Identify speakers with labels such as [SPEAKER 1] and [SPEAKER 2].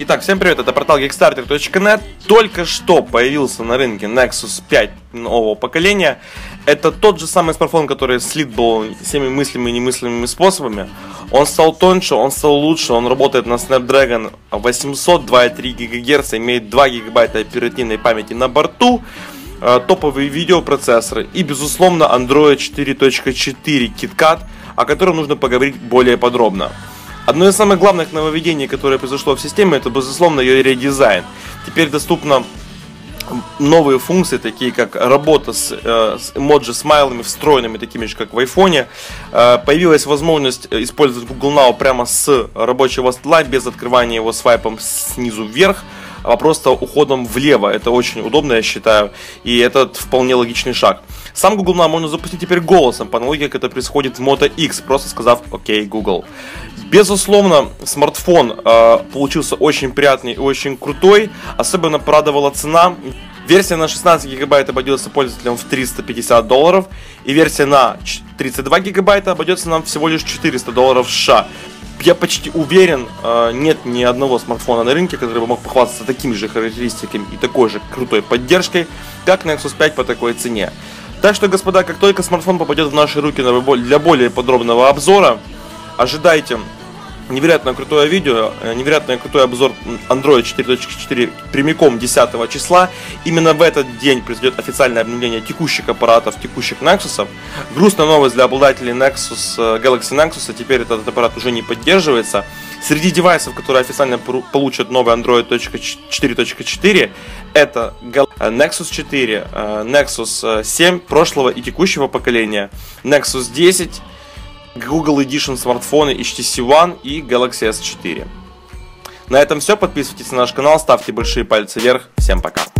[SPEAKER 1] Итак, всем привет, это портал Kickstarter.net. Только что появился на рынке Nexus 5 нового поколения. Это тот же самый смартфон, который слит был всеми мыслимыми и немыслимыми способами. Он стал тоньше, он стал лучше, он работает на Snapdragon 800 2,3 ГГц, имеет 2 ГБ оперативной памяти на борту, топовые видеопроцессоры и, безусловно, Android 4.4 KitKat, о котором нужно поговорить более подробно. Одно из самых главных нововведений, которое произошло в системе, это, безусловно, ее редизайн. Теперь доступно новые функции, такие как работа с, э, с эмоджи смайлами, встроенными, такими же, как в айфоне. Э, появилась возможность использовать Google Now прямо с рабочего стола, без открывания его свайпом снизу вверх, а просто уходом влево. Это очень удобно, я считаю, и это вполне логичный шаг. Сам Google Now можно запустить теперь голосом, по аналогии, как это происходит в Moto X, просто сказав «Окей, Google». Безусловно, смартфон э, получился очень приятный и очень крутой. Особенно порадовала цена. Версия на 16 гигабайт обойдется пользователям в 350 долларов. И версия на 32 гигабайта обойдется нам всего лишь 400 долларов США. Я почти уверен, э, нет ни одного смартфона на рынке, который бы мог похвастаться такими же характеристиками и такой же крутой поддержкой, как Nexus 5 по такой цене. Так что, господа, как только смартфон попадет в наши руки для более подробного обзора, ожидайте невероятно крутое видео, э, невероятно крутой обзор Android 4.4 прямиком 10 числа. Именно в этот день произойдет официальное обновление текущих аппаратов, текущих Nexus. Грустная новость для обладателей Nexus, э, Galaxy Nexus, теперь этот аппарат уже не поддерживается. Среди девайсов, которые официально получат новый Android 4.4, это э, Nexus 4, Nexus 7 прошлого и текущего поколения, Nexus 10, Google Edition смартфоны HTC One и Galaxy S4. На этом все. Подписывайтесь на наш канал, ставьте большие пальцы вверх. Всем пока.